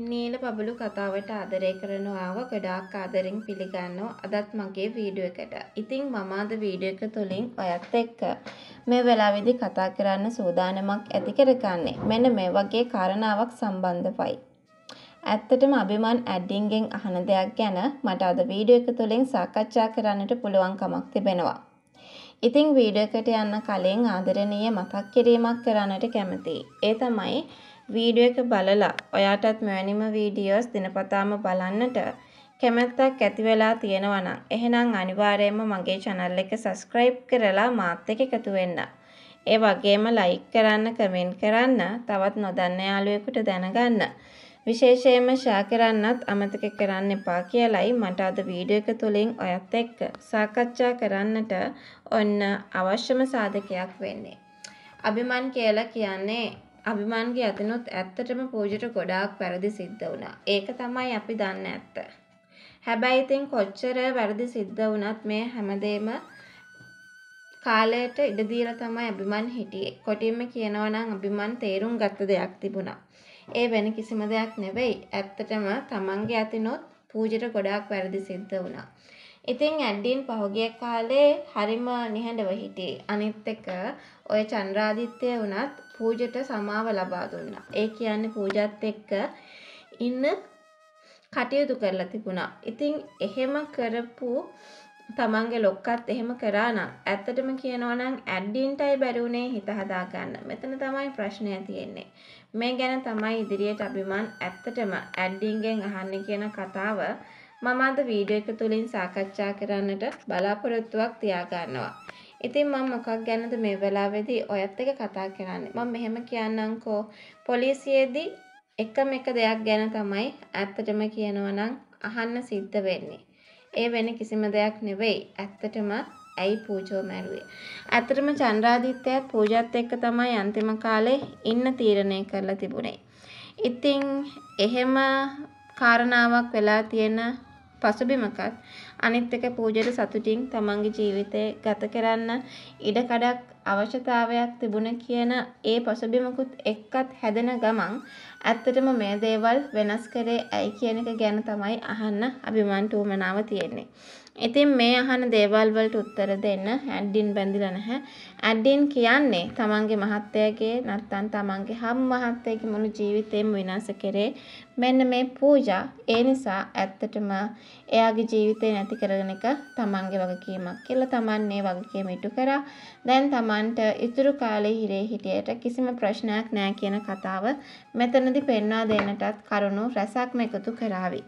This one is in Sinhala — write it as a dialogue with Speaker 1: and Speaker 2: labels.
Speaker 1: නීල බබලු කතාවට ආදරය කරනවාව ගොඩාක් ආදරෙන් පිළිගන්නවා අදත් මගේ වීඩියෝ එකට. ඉතින් මම අද වීඩියෝ එක තුලින් ඔයත් එක්ක මේ වෙලාවේදී කතා කරන්න සූදානමක් ඇති කරගන්නේ. මෙන්න මේ වගේ කාරණාවක් සම්බන්ධවයි. ඇත්තටම අභිමන් ඇඩ්ඩින්ගෙන් අහන දෙයක් ගැන මට අද වීඩියෝ එක තුලින් සාකච්ඡා කරන්නට පුළුවන්කමක් තිබෙනවා. ඉතින් වීඩියෝ එකට යන්න කලින් ආදරණීය මතක් කිරීමක් කරන්නට කැමතියි. ඒ තමයි වීඩියෝ එක බලලා ඔයාටත් මෙවැනිම වීඩියෝස් දිනපතාම බලන්නට කැමැත්තක් ඇති වෙලා තියෙනවා නම් එහෙනම් අනිවාර්යයෙන්ම මගේ channel එක subscribe කරලා මාත් එක්ක එකතු වෙන්න. ඒ වගේම like කරන්න, comment කරන්න, තවත් නොදන්න යාළුවෙකුට දැනගන්න. විශේෂයෙන්ම share කරන්නත් අමතක කරන්න එපා කියලයි මට අද වීඩියෝ එක තුලින් ඔයත් එක්ක සාකච්ඡා කරන්නට ඔන්න අවශ්‍යම සාධකයක් වෙන්නේ. අභිමන් කියලා කියන්නේ අභිමන්ගේ අතිනුත් ඇත්තටම පූජට ගොඩාක් වැරදි සිද්ධ වුණා. ඒක තමයි අපි දන්න ඇත්ත. හැබැයි ඉතින් කොච්චර වැරදි සිද්ධ වුණත් මේ හැමදේම කාලයට ඉඩ දීලා තමයි අභිමන් හිටියේ. කොටින්ම කියනවා නම් අභිමන් තේරුම් ගත්ත දෙයක් තිබුණා. ඒ වෙන කිසිම දෙයක් නෙවෙයි. ඇත්තටම තමන්ගේ අතිනුත් පූජට ගොඩාක් වැරදි සිද්ධ වුණා. ඉතින් ඇඩ්ඩින් පහුගිය කාලේ හරිම නිහඬව හිටියේ. අනිත් එක ඔය චන්ද්‍රාදිත්‍ය වුණත් පූජට සමාව ලබා දුන්නා. ඒ කියන්නේ පූජත් එක්ක ඉන්න කටයුතු කරලා තිබුණා. ඉතින් එහෙම කරපු තමන්ගේ ලොක්කත් එහෙම කරා නම් ඇත්තටම කියනවා නම් ඇඩ්ඩින්ටයි බැරි වුණේ හිත හදාගන්න. මෙතන තමයි ප්‍රශ්නය තියෙන්නේ. මේ ගැන තමයි ඉදිරියට අභිමන් ඇත්තටම ඇඩ්ඩින්ගෙන් අහන්නේ කියන කතාව මම අද වීඩියෝ එක තුලින් සාකච්ඡා කරන්නට බලාපොරොත්තුවක් තියාගන්නවා. ඉතින් මම මොකක් ගැනද මේ වෙලාවේදී ඔයත් එක්ක කතා කරන්නේ. මම මෙහෙම කියන්නම්කෝ පොලිසියේදී එකම එක දෙයක් ගැන තමයි ඇත්තටම කියනවා නම් අහන්න සිද්ධ වෙන්නේ. ඒ වෙන කිසිම දෙයක් නෙවෙයි. ඇත්තටම ඇයි පූජෝ මැරුවේ? ඇත්තටම චන්ද්‍රාදිත්‍යත් පූජාත් එක්ක තමයි අන්තිම කාලේ ඉන්න තීරණය කරලා තිබුණේ. ඉතින් එහෙම කාරණාවක් වෙලා තියෙන පසුබිමකත්. අනිත් එක පූජට සතුටින් තමන්ගේ ජීවිතය ගත කරන්න ඉඩකඩක් අවශ්‍යතාවයක් තිබුණ කියන ඒ පසුබිමකුත් එක්කත් හැදෙන ගමන් ඇත්තටම මේ දේවල් වෙනස් කරේ ඇයි කියන එක ගැන තමයි අහන්න අභිමන්ට උවමනාව තියෙන්නේ. ඉතින් මේ අහන දේවල් වලට උත්තර දෙන්න ඇඩ්ඩින් බැඳිලා නැහැ. ඇඩ්ඩින් කියන්නේ තමන්ගේ මහත්තයාගේ නැත්නම් තමන්ගේ හම් මහත්තයාගේ මුළු ජීවිතේම විනාශ කරේ මෙන්න මේ පූජා. ඒ නිසා ඇත්තටම එයාගේ ජීවිතේ නැති කරගෙන එක තමන්ගේ වගකීමක් කියලා තමන් මේ වගකීම ඉටු කරා. දැන් තමන්ට ඉතුරු කාලේ හිරේ හිටියට කිසිම ප්‍රශ්නයක් නැහැ කියන කතාව මෙතනදී පෙන්වා දෙන්නටත් කරුණු රැසක්ම එකතු කරાવી.